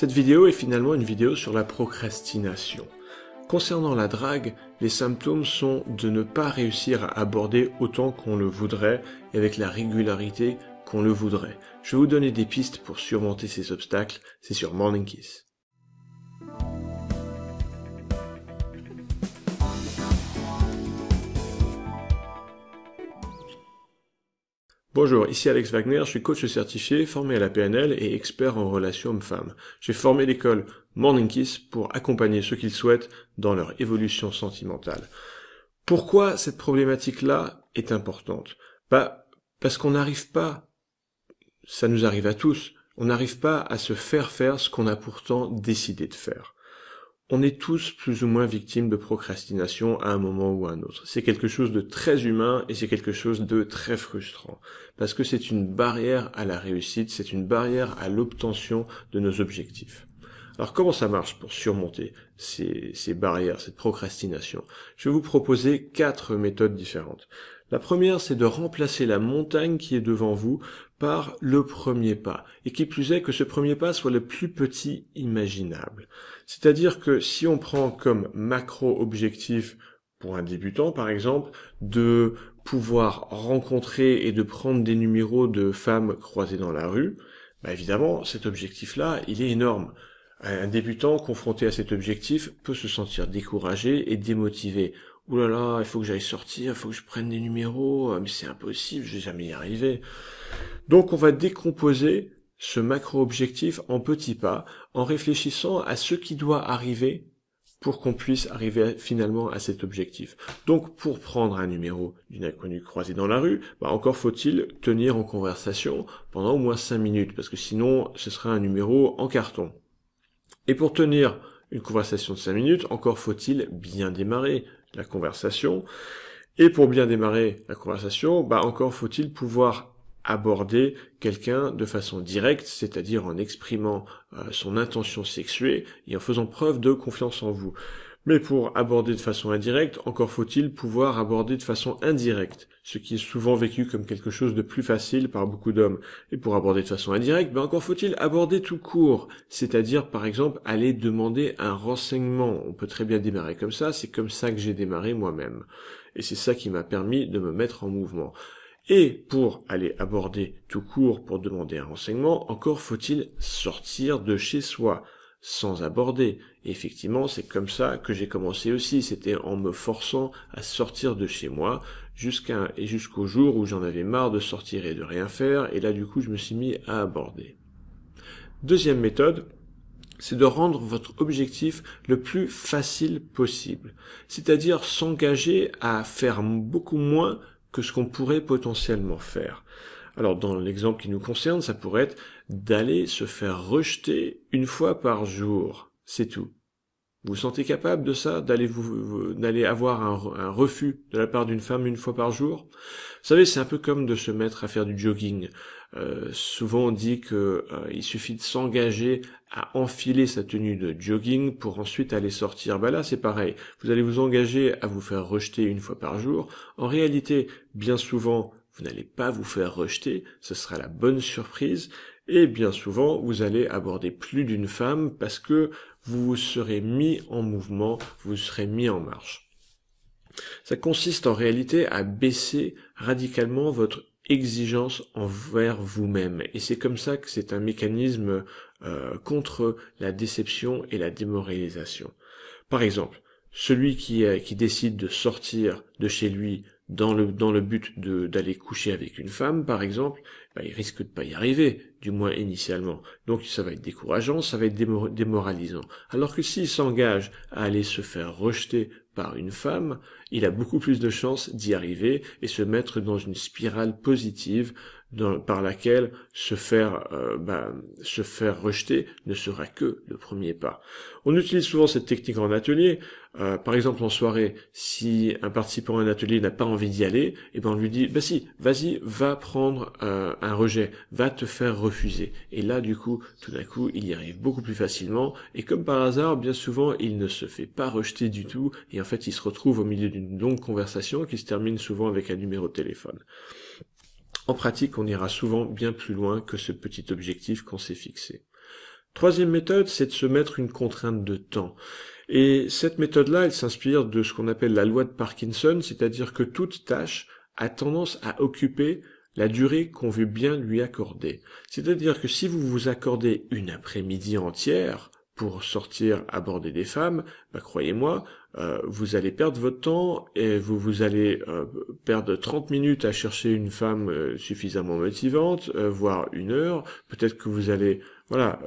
Cette vidéo est finalement une vidéo sur la procrastination. Concernant la drague, les symptômes sont de ne pas réussir à aborder autant qu'on le voudrait et avec la régularité qu'on le voudrait. Je vais vous donner des pistes pour surmonter ces obstacles, c'est sur Morning Kiss. Bonjour, ici Alex Wagner, je suis coach certifié, formé à la PNL et expert en relations hommes-femmes. J'ai formé l'école Morning Kiss pour accompagner ceux qui le souhaitent dans leur évolution sentimentale. Pourquoi cette problématique-là est importante? Bah, parce qu'on n'arrive pas, ça nous arrive à tous, on n'arrive pas à se faire faire ce qu'on a pourtant décidé de faire. On est tous plus ou moins victimes de procrastination à un moment ou à un autre. C'est quelque chose de très humain et c'est quelque chose de très frustrant. Parce que c'est une barrière à la réussite, c'est une barrière à l'obtention de nos objectifs. Alors comment ça marche pour surmonter ces, barrières, cette procrastination? Je vais vous proposer quatre méthodes différentes. La première, c'est de remplacer la montagne qui est devant vous par le premier pas, et qui plus est que ce premier pas soit le plus petit imaginable. C'est-à-dire que si on prend comme macro-objectif pour un débutant par exemple, de pouvoir rencontrer et de prendre des numéros de femmes croisées dans la rue, bah évidemment cet objectif-là, il est énorme. Un débutant confronté à cet objectif peut se sentir découragé et démotivé. Ouh là là, il faut que j'aille sortir, il faut que je prenne des numéros, ah, mais c'est impossible, je vais jamais y arriver. Donc on va décomposer ce macro-objectif en petits pas, en réfléchissant à ce qui doit arriver pour qu'on puisse arriver finalement à cet objectif. Donc pour prendre un numéro d'une inconnue croisée dans la rue, bah encore faut-il tenir en conversation pendant au moins 5 minutes, parce que sinon ce sera un numéro en carton. Et pour tenir une conversation de 5 minutes, encore faut-il bien démarrer la conversation. Et pour bien démarrer la conversation, bah encore faut-il pouvoir aborder quelqu'un de façon directe, c'est-à-dire en exprimant euh, son intention sexuée et en faisant preuve de confiance en vous. Mais pour aborder de façon indirecte, encore faut-il pouvoir aborder de façon indirecte, ce qui est souvent vécu comme quelque chose de plus facile par beaucoup d'hommes. Et pour aborder de façon indirecte, ben encore faut-il aborder tout court, c'est-à-dire par exemple aller demander un renseignement. On peut très bien démarrer comme ça, c'est comme ça que j'ai démarré moi-même. Et c'est ça qui m'a permis de me mettre en mouvement. Et pour aller aborder tout court pour demander un renseignement, encore faut-il sortir de chez soi sans aborder. Effectivement, c'est comme ça que j'ai commencé aussi. C'était en me forçant à sortir de chez moi jusqu'à et jusqu'au jour où j'en avais marre de sortir et de rien faire. Et là, du coup, je me suis mis à aborder. Deuxième méthode, c'est de rendre votre objectif le plus facile possible. C'est-à-dire s'engager à faire beaucoup moins que ce qu'on pourrait potentiellement faire. Alors dans l'exemple qui nous concerne, ça pourrait être d'aller se faire rejeter une fois par jour. C'est tout. Vous sentez capable de ça, d'aller vous, d'aller avoir un, refus de la part d'une femme une fois par jour? Vous savez, c'est un peu comme de se mettre à faire du jogging. Euh, souvent on dit que euh, il suffit de s'engager à enfiler sa tenue de jogging pour ensuite aller sortir. Bah là c'est pareil. Vous allez vous engager à vous faire rejeter une fois par jour. En réalité, bien souvent, vous n'allez pas vous faire rejeter. Ce sera la bonne surprise. Et bien souvent, vous allez aborder plus d'une femme parce que vous vous serez mis en mouvement, vous serez mis en marche. Ça consiste en réalité à baisser radicalement votre exigence envers vous-même. Et c'est comme ça que c'est un mécanisme euh, contre la déception et la démoralisation. Par exemple, celui qui, euh, qui décide de sortir de chez lui dans le, dans le but d'aller coucher avec une femme, par exemple, bah, il risque de pas y arriver, du moins initialement. Donc ça va être décourageant, ça va être démoralisant. Alors que s'il s'engage à aller se faire rejeter par une femme, il a beaucoup plus de chances d'y arriver et se mettre dans une spirale positive par laquelle se faire euh, bah, se faire rejeter ne sera que le premier pas. On utilise souvent cette technique en atelier. Euh, par exemple en soirée, si un participant à un atelier n'a pas envie d'y aller, et eh ben on lui dit bah si, vas-y, va prendre euh, un rejet, va te faire refuser. Et là du coup, tout d'un coup, il y arrive beaucoup plus facilement. Et comme par hasard, bien souvent, il ne se fait pas rejeter du tout. Et en fait, il se retrouve au milieu d'une longue conversation qui se termine souvent avec un numéro de téléphone. En pratique, on ira souvent bien plus loin que ce petit objectif qu'on s'est fixé. Troisième méthode, c'est de se mettre une contrainte de temps. Et cette méthode-là, elle s'inspire de ce qu'on appelle la loi de Parkinson, c'est-à-dire que toute tâche a tendance à occuper la durée qu'on veut bien lui accorder. C'est-à-dire que si vous vous accordez une après-midi entière pour sortir aborder des femmes, bah, croyez-moi, euh, vous allez perdre votre temps et vous, vous allez euh, perdre 30 minutes à chercher une femme euh, suffisamment motivante, voire une heure. Peut-être que vous allez, voilà,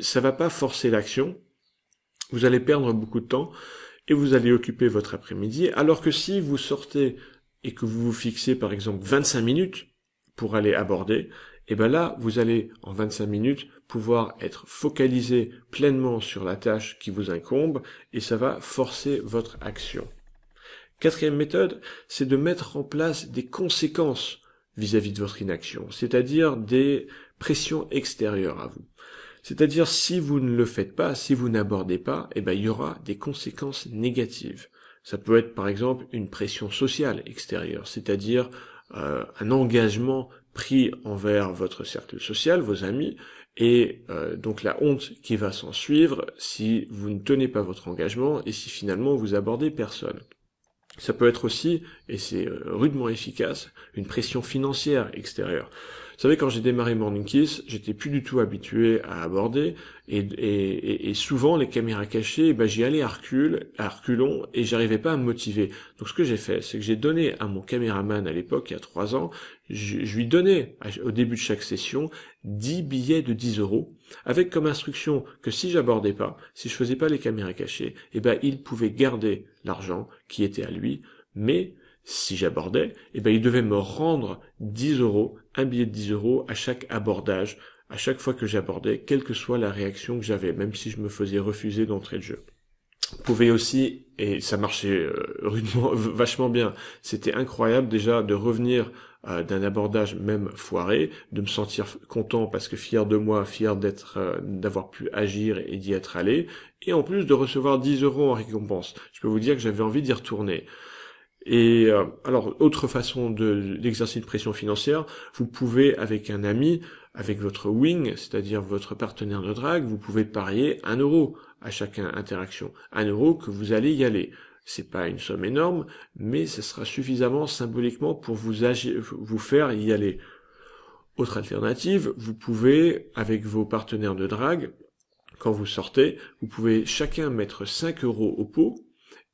ça va pas forcer l'action. Vous allez perdre beaucoup de temps et vous allez occuper votre après-midi. Alors que si vous sortez et que vous vous fixez par exemple 25 minutes pour aller aborder, et ben là, vous allez en 25 minutes pouvoir être focalisé pleinement sur la tâche qui vous incombe et ça va forcer votre action. Quatrième méthode, c'est de mettre en place des conséquences vis-à-vis de votre inaction, c'est-à-dire des pressions extérieures à vous. C'est-à-dire si vous ne le faites pas, si vous n'abordez pas, eh ben, il y aura des conséquences négatives. Ça peut être par exemple une pression sociale extérieure, c'est-à-dire euh, un engagement pris envers votre cercle social, vos amis, et euh, donc la honte qui va s'en suivre si vous ne tenez pas votre engagement et si finalement vous abordez personne. Ça peut être aussi, et c'est euh, rudement efficace, une pression financière extérieure. Vous savez, quand j'ai démarré Morning Kiss, j'étais plus du tout habitué à aborder, et, souvent les caméras cachées, ben, j'y allais à recul, à reculons, et j'arrivais pas à me motiver. Donc ce que j'ai fait, c'est que j'ai donné à mon caméraman à l'époque, il y a trois ans, je, je, lui donnais au début de chaque session 10 billets de 10 euros, avec comme instruction que si j'abordais pas, si je faisais pas les caméras cachées, eh ben il pouvait garder l'argent qui était à lui, mais si j'abordais, eh ben, il devait me rendre 10 euros, un billet de 10 euros à chaque abordage, à chaque fois que j'abordais, quelle que soit la réaction que j'avais, même si je me faisais refuser d'entrer de jeu. Vous pouvez aussi, et ça marchait euh, vachement bien, c'était incroyable déjà de revenir euh, d'un abordage même foiré, de me sentir content parce que fier de moi, fier d'être, euh, d'avoir pu agir et d'y être allé, et en plus de recevoir 10 euros en récompense. Je peux vous dire que j'avais envie d'y retourner. Et euh, alors, autre façon de, d'exercer une pression financière, vous pouvez, avec un ami, avec votre wing, c'est-à-dire votre partenaire de drague, vous pouvez parier un euro à chaque interaction. Un euro que vous allez y aller. C'est pas une somme énorme, mais ce sera suffisamment symboliquement pour vous, vous faire y aller. Autre alternative, vous pouvez, avec vos partenaires de drague, quand vous sortez, vous pouvez chacun mettre 5 euros au pot,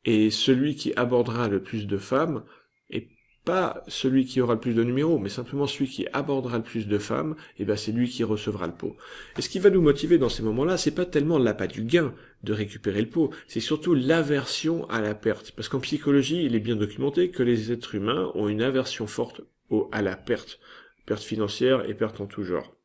et celui qui abordera le plus de femmes, et pas celui qui aura le plus de numéros, mais simplement celui qui abordera le plus de femmes, et eh ben c'est lui qui recevra le pot. Et ce qui va nous motiver dans ces moments-là, c'est pas tellement l'appât du gain de récupérer le pot, c'est surtout l'aversion à la perte. Parce qu'en psychologie, il est bien documenté que les êtres humains ont une aversion forte au, à la perte, perte financière et perte en tout genre.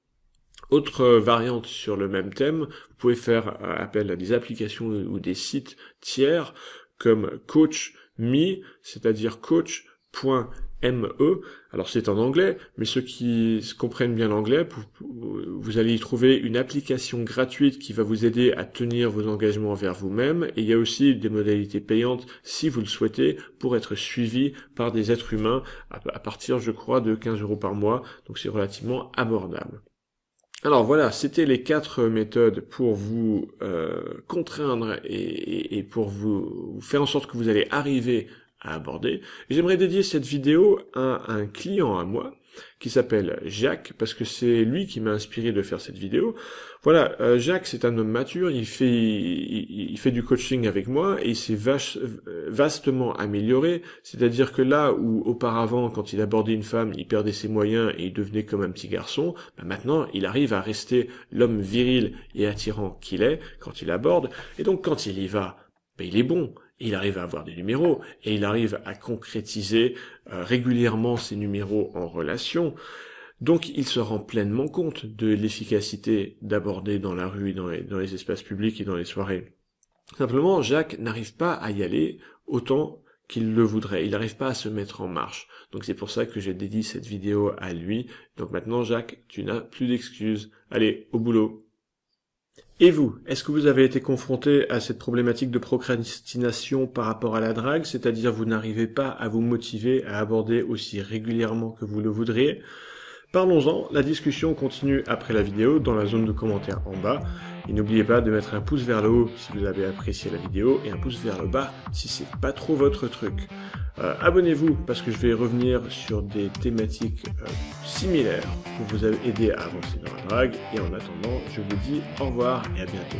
Autre variante sur le même thème, vous pouvez faire appel à des applications ou des sites tiers comme coach me, c'est-à-dire coach.me. Alors c'est en anglais, mais ceux qui comprennent bien l'anglais, vous allez y trouver une application gratuite qui va vous aider à tenir vos engagements envers vous-même. Et il y a aussi des modalités payantes, si vous le souhaitez, pour être suivi par des êtres humains à partir, je crois, de 15 euros par mois. Donc c'est relativement abordable. Alors voilà, c'était les quatre méthodes pour vous euh, contraindre et, pour vous, faire en sorte que vous allez arriver à aborder. J'aimerais dédier cette vidéo à un client à moi qui s'appelle Jacques, parce que c'est lui qui m'a inspiré de faire cette vidéo. Voilà, euh, Jacques, c'est un homme mature, il fait, il, fait du coaching avec moi et il s'est vastement amélioré. C'est-à-dire que là où auparavant, quand il abordait une femme, il perdait ses moyens et il devenait comme un petit garçon, bah maintenant, il arrive à rester l'homme viril et attirant qu'il est quand il aborde. Et donc, quand il y va, bah, il est bon il arrive à avoir des numéros et il arrive à concrétiser euh, régulièrement ces numéros en relation. Donc il se rend pleinement compte de l'efficacité d'aborder dans la rue, dans les, dans les espaces publics et dans les soirées. Simplement, Jacques n'arrive pas à y aller autant qu'il le voudrait. Il n'arrive pas à se mettre en marche. Donc c'est pour ça que j'ai dédié cette vidéo à lui. Donc maintenant, Jacques, tu n'as plus d'excuses. Allez, au boulot. Et vous, est-ce que vous avez été confronté à cette problématique de procrastination par rapport à la drague, c'est-à-dire vous n'arrivez pas à vous motiver à aborder aussi régulièrement que vous le voudriez? Parlons-en, la discussion continue après la vidéo dans la zone de commentaires en bas. Et n'oubliez pas de mettre un pouce vers le haut si vous avez apprécié la vidéo et un pouce vers le bas si c'est pas trop votre truc. Euh, abonnez-vous parce que je vais revenir sur des thématiques euh, similaires pour vous aider à avancer dans la drague. Et en attendant, je vous dis au revoir et à bientôt.